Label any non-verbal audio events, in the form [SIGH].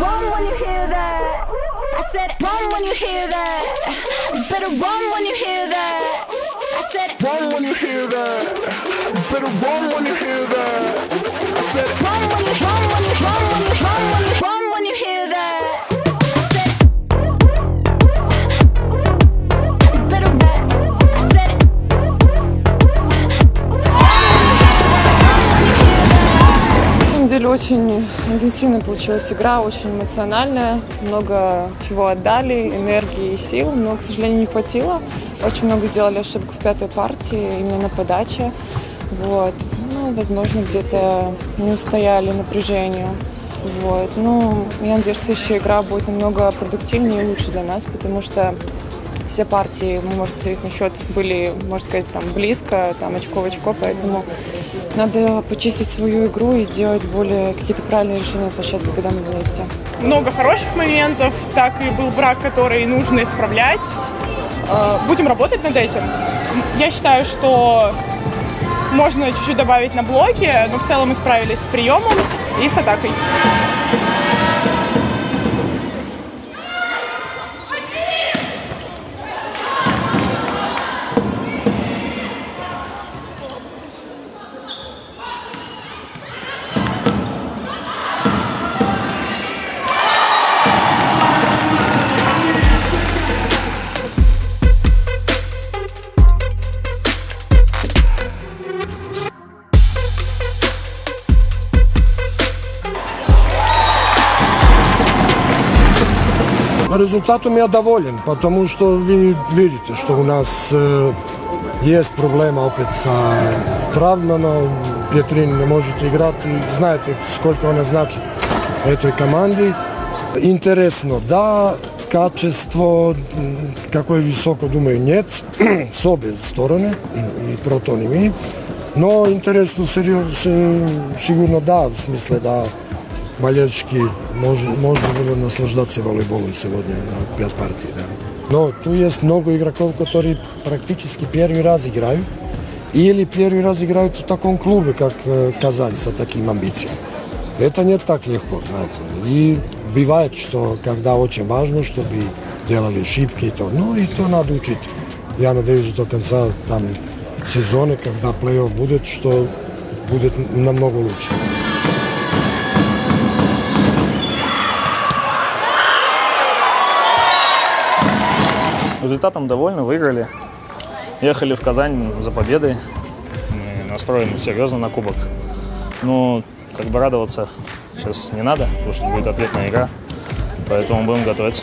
run when you hear that. I said run when you hear that. Better run when you hear деле очень интенсивно получилась игра, очень эмоциональная, много чего отдали, энергии и сил, но, к сожалению, не хватило. Очень много сделали ошибок в пятой партии, именно на подаче. Вот. Ну, возможно, где-то не устояли напряжению. Вот. Ну, я надеюсь, что следующая игра будет намного продуктивнее и лучше для нас, потому что все партии, мы можем посмотреть на счет, были, можно сказать, там близко, там очко в очко, поэтому надо почистить свою игру и сделать более какие-то правильные решения на площадке, когда мы вместе. много хороших моментов, так и был брак, который нужно исправлять. Э, Будем работать над этим. Я считаю, что можно чуть-чуть добавить на блоке, но в целом мы справились с приемом и с атакой. Па резултатот ми е доволен, па потому што ви видите што у нас е, проблема опет со травма, но Петрин не може да играт и знаете сколько она значи етој команди. Интересно, да, качество, како е високо думај нет, [CLEARS THROAT] с обе сторони, и протони ми, но интересно, сериозно, сигурно да, в смисле да болельщики можно, было наслаждаться волейболом сегодня на пять партий. Да. Но тут есть много игроков, которые практически первый раз играют. Или первый раз играют в таком клубе, как Казань, с таким амбицией. Это не так легко, знаете. И бывает, что когда очень важно, чтобы делали ошибки, то, ну и то надо учить. Я надеюсь, до конца там, сезона, когда плей-офф будет, что будет намного лучше. Результатом довольны, выиграли. Ехали в Казань за победой. Мы настроены серьезно на кубок. Ну, как бы радоваться сейчас не надо, потому что будет ответная игра. Поэтому будем готовиться.